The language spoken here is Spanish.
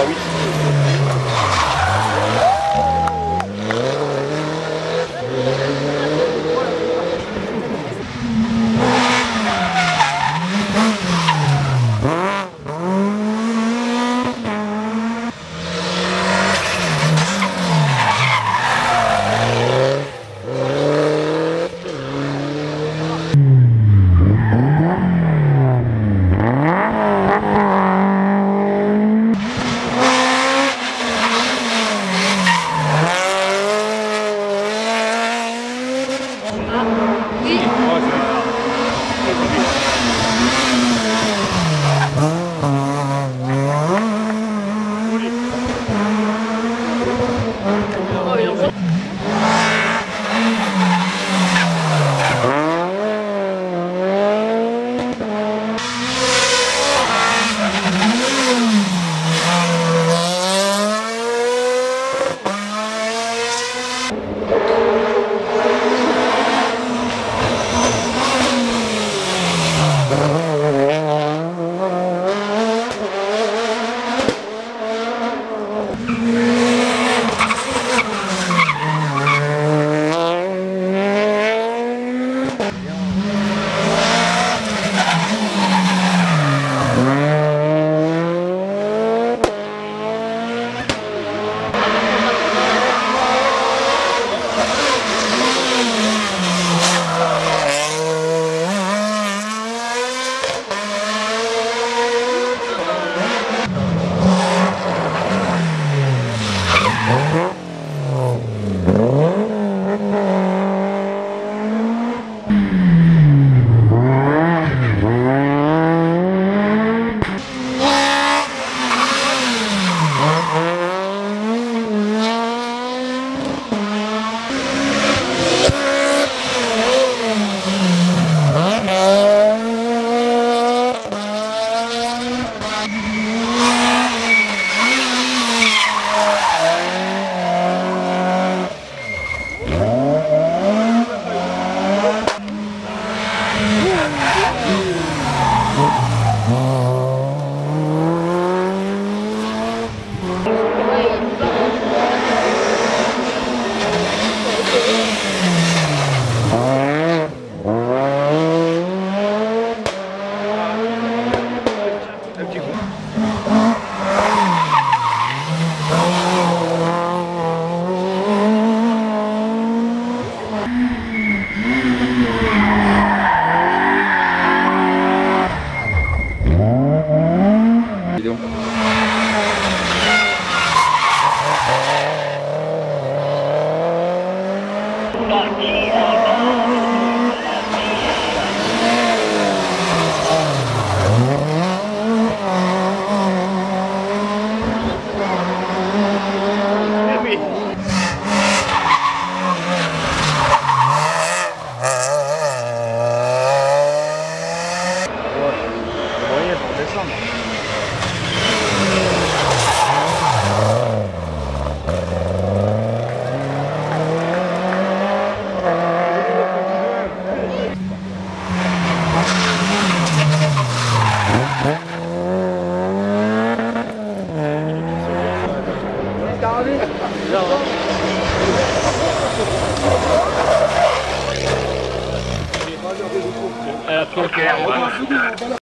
Bah oui. Yeah. Porque